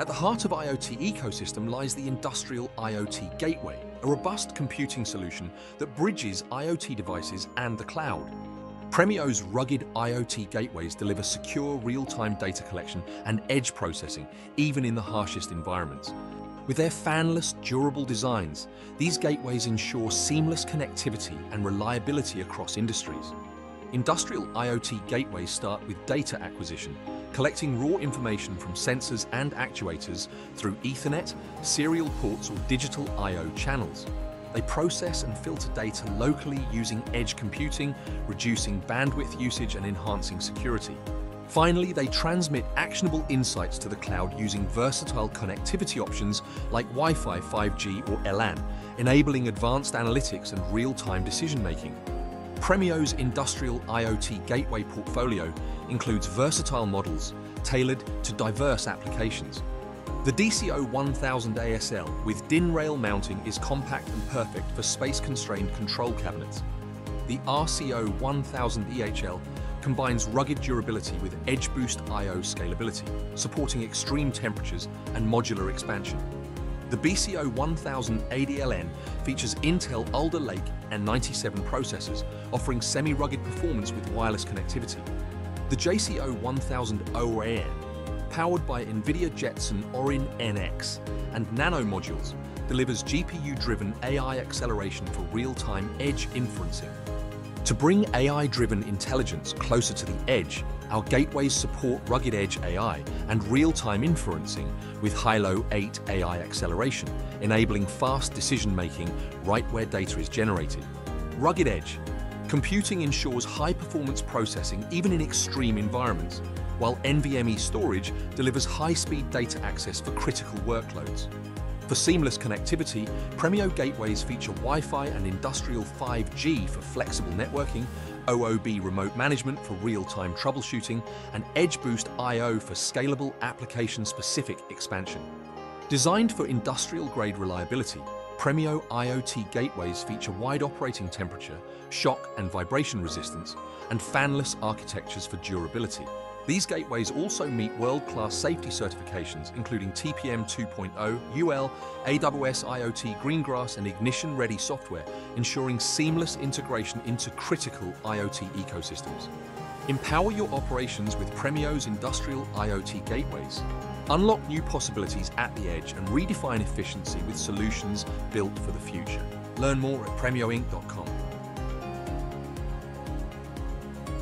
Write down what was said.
At the heart of IoT ecosystem lies the Industrial IoT Gateway, a robust computing solution that bridges IoT devices and the cloud. Premio's rugged IoT gateways deliver secure real-time data collection and edge processing, even in the harshest environments. With their fanless, durable designs, these gateways ensure seamless connectivity and reliability across industries. Industrial IoT gateways start with data acquisition, collecting raw information from sensors and actuators through Ethernet, serial ports or digital I.O. channels. They process and filter data locally using edge computing, reducing bandwidth usage and enhancing security. Finally, they transmit actionable insights to the cloud using versatile connectivity options like Wi-Fi 5G or LAN, enabling advanced analytics and real-time decision-making. Premio's industrial IoT gateway portfolio includes versatile models tailored to diverse applications. The DCO 1000 ASL with DIN rail mounting is compact and perfect for space-constrained control cabinets. The RCO 1000 EHL combines rugged durability with Edge Boost I.O. scalability, supporting extreme temperatures and modular expansion. The BCO 1000 ADLN features Intel Alder Lake N97 processors, offering semi-rugged performance with wireless connectivity. The JCO 1000 ORAN, powered by NVIDIA Jetson Orin NX and Nano modules, delivers GPU-driven AI acceleration for real-time edge inferencing. To bring AI-driven intelligence closer to the edge, our gateways support rugged edge AI and real-time inferencing with Hailo 8 AI acceleration, enabling fast decision-making right where data is generated. Rugged edge. Computing ensures high-performance processing even in extreme environments, while NVMe storage delivers high-speed data access for critical workloads. For seamless connectivity, Premio gateways feature Wi-Fi and industrial 5G for flexible networking, OOB remote management for real-time troubleshooting, and Edge Boost I.O. for scalable application-specific expansion. Designed for industrial-grade reliability, Premio IoT gateways feature wide operating temperature, shock and vibration resistance, and fanless architectures for durability. These gateways also meet world-class safety certifications including TPM 2.0, UL, AWS IoT Greengrass and Ignition-ready software, ensuring seamless integration into critical IoT ecosystems. Empower your operations with Premio's industrial IoT gateways. Unlock new possibilities at the edge and redefine efficiency with solutions built for the future. Learn more at premioinc.com.